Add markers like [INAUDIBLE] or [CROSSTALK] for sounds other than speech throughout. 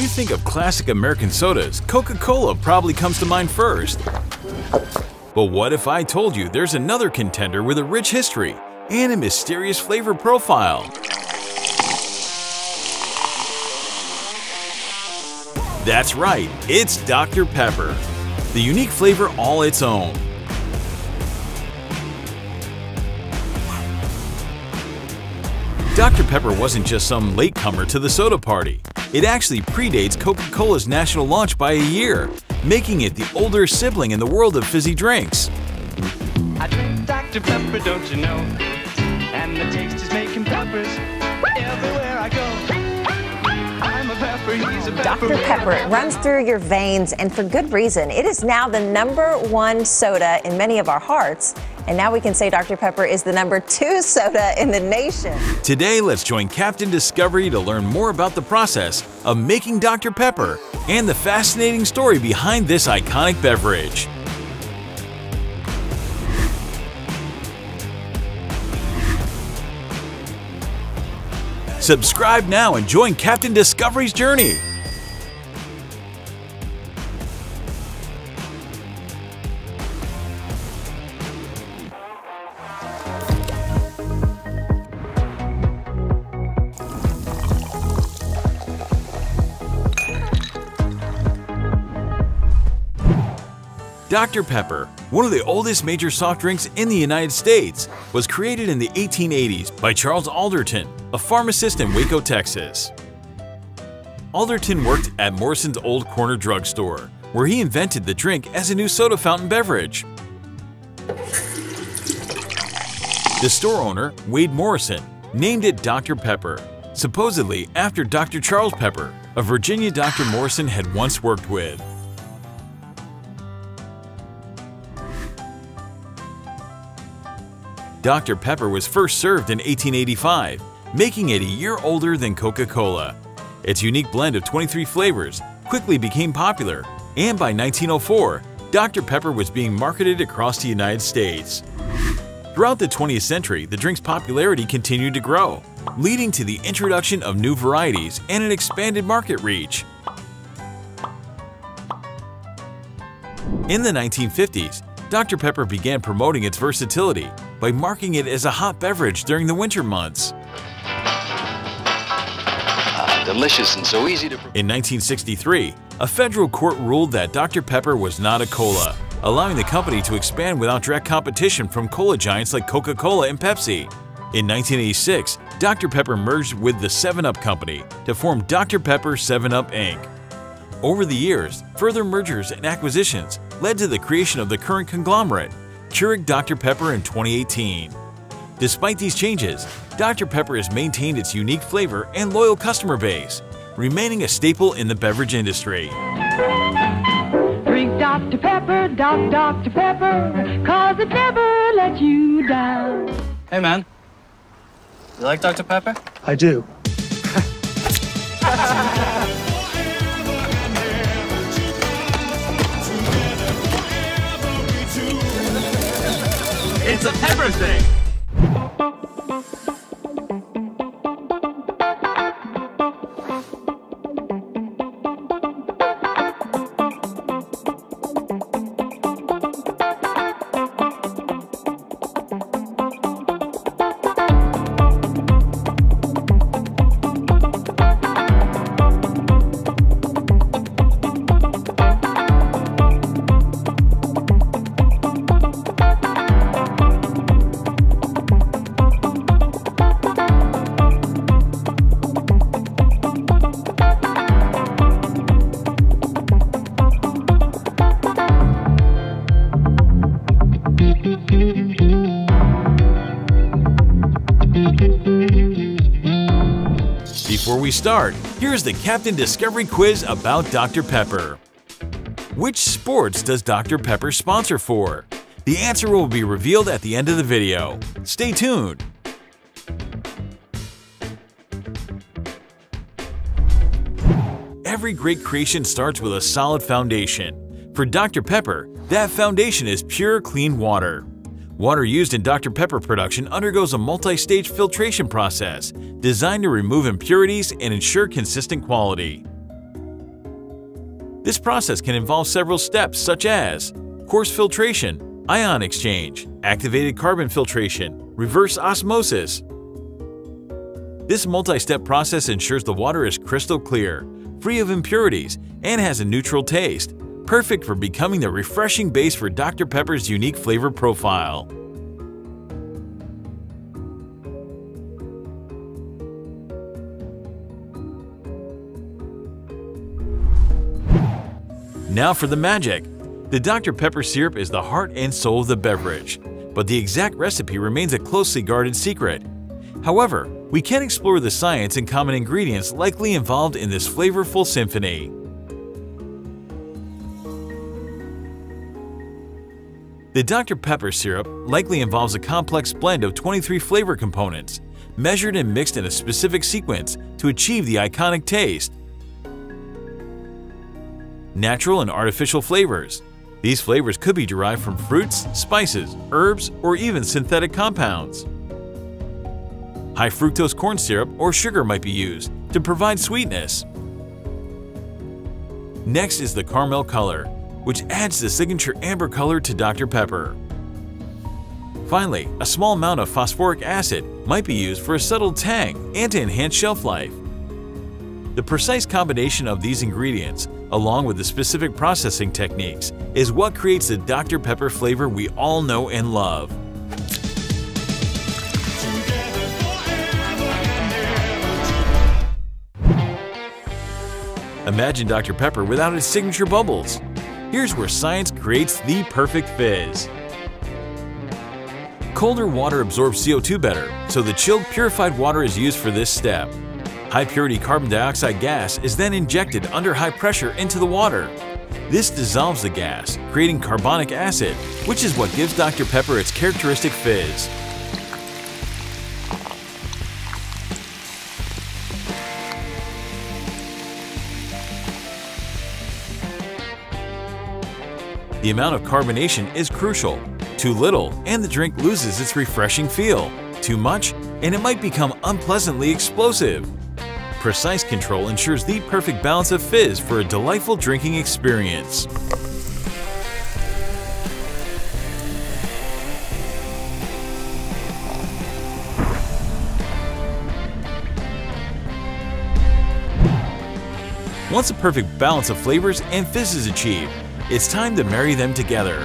you think of classic American sodas, Coca-Cola probably comes to mind first. But what if I told you there's another contender with a rich history and a mysterious flavor profile? That's right, it's Dr. Pepper. The unique flavor all its own. Dr. Pepper wasn't just some latecomer to the soda party. It actually predates Coca-Cola's national launch by a year, making it the older sibling in the world of fizzy drinks. I drink Dr. Pepper, don't you know? And the taste is making peppers everywhere I go. Pepper, pepper. Dr. Pepper, it runs through your veins, and for good reason. It is now the number one soda in many of our hearts. And now we can say Dr. Pepper is the number two soda in the nation. Today, let's join Captain Discovery to learn more about the process of making Dr. Pepper and the fascinating story behind this iconic beverage. Subscribe now and join Captain Discovery's journey. Dr. Pepper, one of the oldest major soft drinks in the United States, was created in the 1880s by Charles Alderton, a pharmacist in Waco, Texas. Alderton worked at Morrison's Old Corner Drug Store, where he invented the drink as a new soda fountain beverage. The store owner, Wade Morrison, named it Dr. Pepper, supposedly after Dr. Charles Pepper, a Virginia Dr. Morrison had once worked with. Dr. Pepper was first served in 1885, making it a year older than Coca-Cola. Its unique blend of 23 flavors quickly became popular, and by 1904, Dr. Pepper was being marketed across the United States. Throughout the 20th century, the drink's popularity continued to grow, leading to the introduction of new varieties and an expanded market reach. In the 1950s, Dr. Pepper began promoting its versatility by marking it as a hot beverage during the winter months. Ah, delicious and so easy to In 1963, a federal court ruled that Dr. Pepper was not a cola, allowing the company to expand without direct competition from cola giants like Coca-Cola and Pepsi. In 1986, Dr. Pepper merged with the 7-Up Company to form Dr. Pepper 7-Up Inc. Over the years, further mergers and acquisitions led to the creation of the current conglomerate, Keurig Dr. Pepper in 2018. Despite these changes, Dr. Pepper has maintained its unique flavor and loyal customer base, remaining a staple in the beverage industry. Drink Dr. Pepper, Doc Dr. Pepper, cause it never lets you down. Hey, man. You like Dr. Pepper? I do. It's a start, here's the Captain Discovery quiz about Dr. Pepper. Which sports does Dr. Pepper sponsor for? The answer will be revealed at the end of the video. Stay tuned! Every great creation starts with a solid foundation. For Dr. Pepper, that foundation is pure, clean water. Water used in Dr. Pepper production undergoes a multi-stage filtration process designed to remove impurities and ensure consistent quality. This process can involve several steps such as coarse filtration, ion exchange, activated carbon filtration, reverse osmosis. This multi-step process ensures the water is crystal clear, free of impurities, and has a neutral taste, perfect for becoming the refreshing base for Dr. Pepper's unique flavor profile. Now for the magic. The Dr. Pepper syrup is the heart and soul of the beverage, but the exact recipe remains a closely guarded secret. However, we can explore the science and common ingredients likely involved in this flavorful symphony. The Dr. Pepper syrup likely involves a complex blend of 23 flavor components, measured and mixed in a specific sequence to achieve the iconic taste natural and artificial flavors. These flavors could be derived from fruits, spices, herbs, or even synthetic compounds. High fructose corn syrup or sugar might be used to provide sweetness. Next is the caramel color, which adds the signature amber color to Dr. Pepper. Finally, a small amount of phosphoric acid might be used for a subtle tang and to enhance shelf life. The precise combination of these ingredients, along with the specific processing techniques, is what creates the Dr. Pepper flavor we all know and love. Imagine Dr. Pepper without its signature bubbles. Here's where science creates the perfect fizz. Colder water absorbs CO2 better, so the chilled purified water is used for this step. High-purity carbon dioxide gas is then injected under high pressure into the water. This dissolves the gas, creating carbonic acid, which is what gives Dr. Pepper its characteristic fizz. The amount of carbonation is crucial. Too little, and the drink loses its refreshing feel. Too much, and it might become unpleasantly explosive. Precise control ensures the perfect balance of fizz for a delightful drinking experience. Once a perfect balance of flavors and fizz is achieved, it's time to marry them together.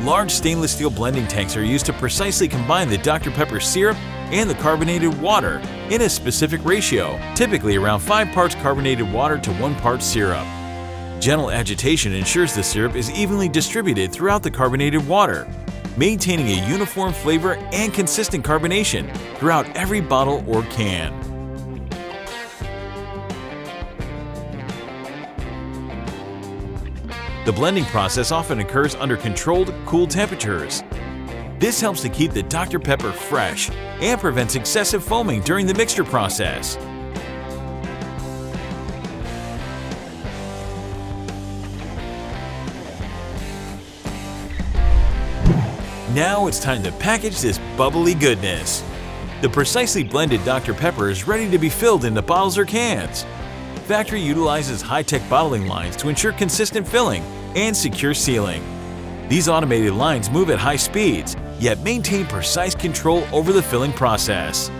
Large stainless steel blending tanks are used to precisely combine the Dr. Pepper syrup and the carbonated water in a specific ratio, typically around 5 parts carbonated water to 1 part syrup. Gentle agitation ensures the syrup is evenly distributed throughout the carbonated water, maintaining a uniform flavor and consistent carbonation throughout every bottle or can. The blending process often occurs under controlled, cool temperatures. This helps to keep the Dr. Pepper fresh and prevents excessive foaming during the mixture process. Now it's time to package this bubbly goodness. The precisely blended Dr. Pepper is ready to be filled into bottles or cans. Factory utilizes high-tech bottling lines to ensure consistent filling and secure sealing. These automated lines move at high speeds, yet maintain precise control over the filling process.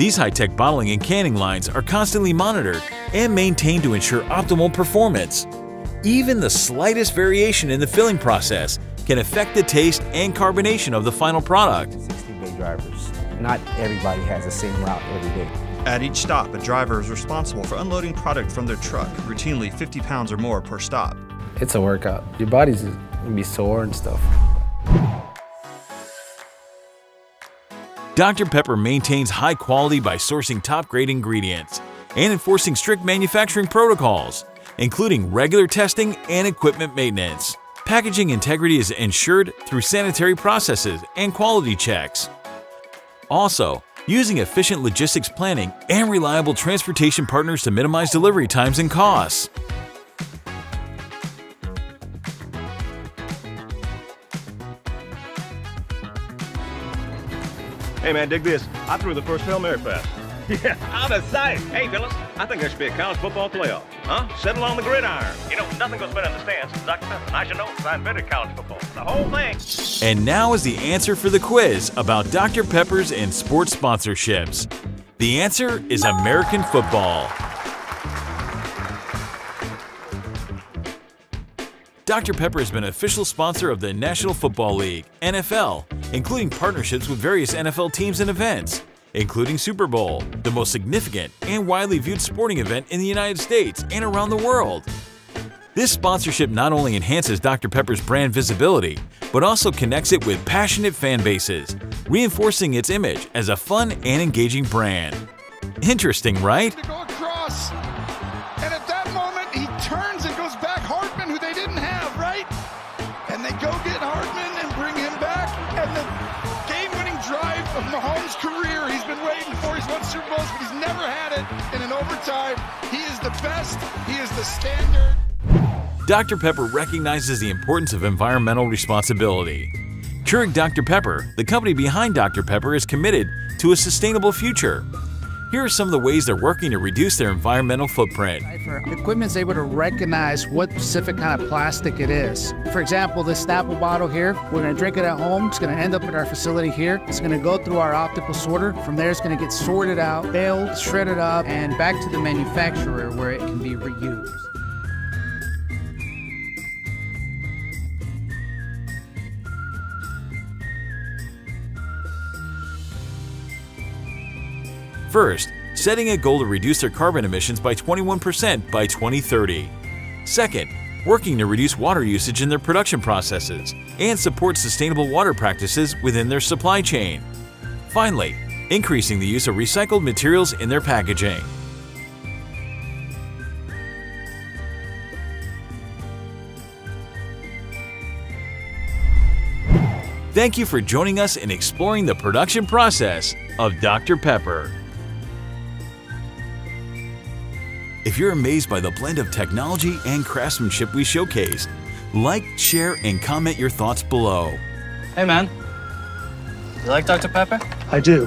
These high-tech bottling and canning lines are constantly monitored and maintained to ensure optimal performance. Even the slightest variation in the filling process can affect the taste and carbonation of the final product. 60-day drivers. Not everybody has the same route every day. At each stop, a driver is responsible for unloading product from their truck, routinely 50 pounds or more per stop. It's a workout. Your body's gonna be sore and stuff. Dr. Pepper maintains high quality by sourcing top-grade ingredients and enforcing strict manufacturing protocols, including regular testing and equipment maintenance. Packaging integrity is ensured through sanitary processes and quality checks. Also, using efficient logistics planning and reliable transportation partners to minimize delivery times and costs. Hey man, dig this. I threw the first Hail Mary pass. [LAUGHS] Yeah, out of sight. Hey, fellas, I think there should be a college football playoff. Huh? Settle on the gridiron. You know, nothing goes better in the stands than Dr. Pepper. And I should know because I invented college football. The whole thing. And now is the answer for the quiz about Dr. Pepper's and sports sponsorships. The answer is American football. Dr. Pepper has been official sponsor of the National Football League, NFL, including partnerships with various NFL teams and events, including Super Bowl, the most significant and widely viewed sporting event in the United States and around the world. This sponsorship not only enhances Dr. Pepper's brand visibility, but also connects it with passionate fan bases, reinforcing its image as a fun and engaging brand. Interesting, right? Best. He is the standard. Dr. Pepper recognizes the importance of environmental responsibility. Keurig Dr. Pepper, the company behind Dr. Pepper, is committed to a sustainable future. Here are some of the ways they're working to reduce their environmental footprint. Equipment's able to recognize what specific kind of plastic it is. For example, this Snapple bottle here, we're going to drink it at home. It's going to end up at our facility here. It's going to go through our optical sorter. From there, it's going to get sorted out, baled, shredded up, and back to the manufacturer where it can be reused. First, setting a goal to reduce their carbon emissions by 21% by 2030. Second, working to reduce water usage in their production processes and support sustainable water practices within their supply chain. Finally, increasing the use of recycled materials in their packaging. Thank you for joining us in exploring the production process of Dr. Pepper. If you're amazed by the blend of technology and craftsmanship we showcased, like, share, and comment your thoughts below. Hey, man. You like Dr. Pepper? I do.